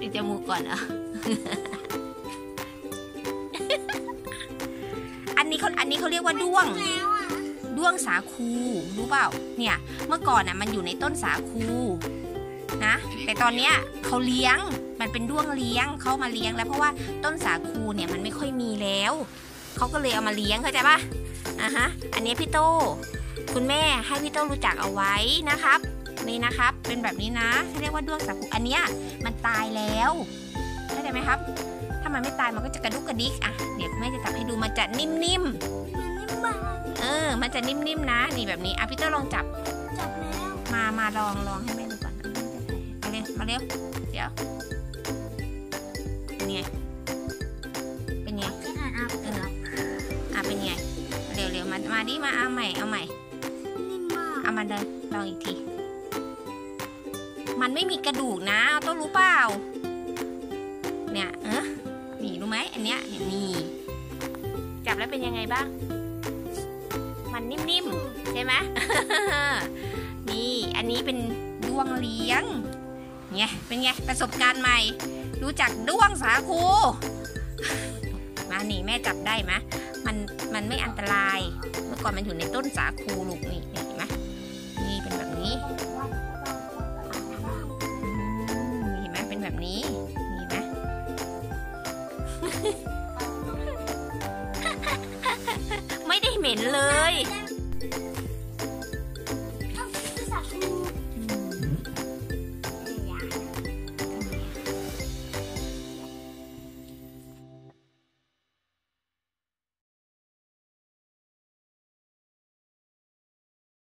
ดูจมูกก่อนเหรออันนี้เขาอันนี้เขาเรียกว่าด้วง ด้วงสาคูรู้เปล่า เนี่ย เมื่อก่อนน่ะมันอยู่ในต้นสาคูนะ แต่ตอนเนี้ยเขาเลี้ยง มันเป็นด้วงเลี้ยงเขามาเลี้ยงแล้วเพราะว่าต้นสาคูเนี่ยมันไม่ค่อยมีแล้ว เขาก็เลยเอามาเลี้ยงเข้าใจปะอะฮะ อันนี้พี่โต คุณแม่ให้พี่โตรู้จักเอาไว้นะครับ นี่นะครับ เป็นแบบนี้นะเขาเรียกว่าด้วงสาคูอันเนี้ยมันตายแล้วเข้าใจไหมครับ ถ้ามันไม่ตายมันก็จะกระดุกกระดิกอะเดี๋ยวแม่จะจับให้ดูมันจะนิ่มมันไม่บางๆเออ มันจะนิ่มๆนะนี่แบบนี้อะพี่โตลองจับจับแล้วมามาลองลองให้แม่ดูก่อนมาเร็วมาเร็วเดี๋ยวเป็นไงเป็นไงแค่อ่านอาบเกลืออะเป็นไงเร็วเร็วมามาดิมาเอาใหม่เอาใหม่นิ่มมากเอามาเดินลองอีกที มันไม่มีกระดูกนะต้องรู้เปล่า เนี่ยเออนี่รู้ไหมอันเนี้ยเนี่ยนี่จับแล้วเป็นยังไงบ้าง มันนิ่มๆใช่ไหมนี่อันนี้เป็นด้วงเลี้ยงไงเป็นไงประสบการณ์ใหม่ รู้จักด้วงสาคูมานี่แม่จับได้ไหมมันมันไม่อันตราย เมื่อก่อนมันอยู่ในต้นสาคูลูกนี่ นี้มีไหมไม่ได้เหม็นเลย